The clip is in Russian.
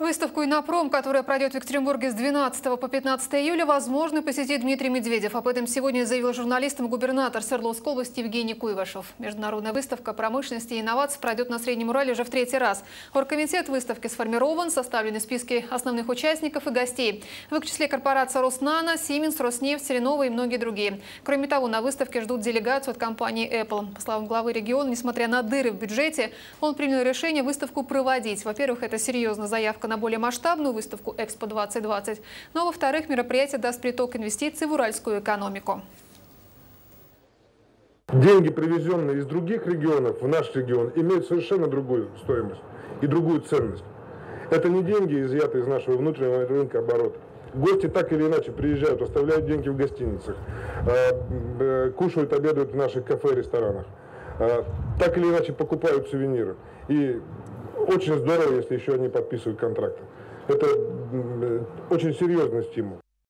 Выставку «Инопром», которая пройдет в Екатеринбурге с 12 по 15 июля, возможно, посетит Дмитрий Медведев. Об этом сегодня заявил журналистам губернатор Свердловской области Евгений Куйвашев. Международная выставка промышленности и инноваций пройдет на Среднем Урале уже в третий раз. Оргкомитет выставки сформирован, составлены списки основных участников и гостей. В их числе корпорация «Роснано», «Сименс», «Роснефть», «Селенова» и многие другие. Кроме того, на выставке ждут делегацию от компании Apple. По словам главы региона, несмотря на дыры в бюджете, он принял решение выставку проводить. Во-первых, это серьезная заявка на более масштабную выставку «Экспо-2020», но, ну, а во-вторых, мероприятие даст приток инвестиций в уральскую экономику. Деньги, привезенные из других регионов в наш регион, имеют совершенно другую стоимость и другую ценность. Это не деньги, изъятые из нашего внутреннего рынка оборота. Гости так или иначе приезжают, оставляют деньги в гостиницах, э, э, кушают, обедают в наших кафе и ресторанах, так или иначе покупают сувениры. И очень здорово, если еще они подписывают контракты. Это очень серьезный стимул.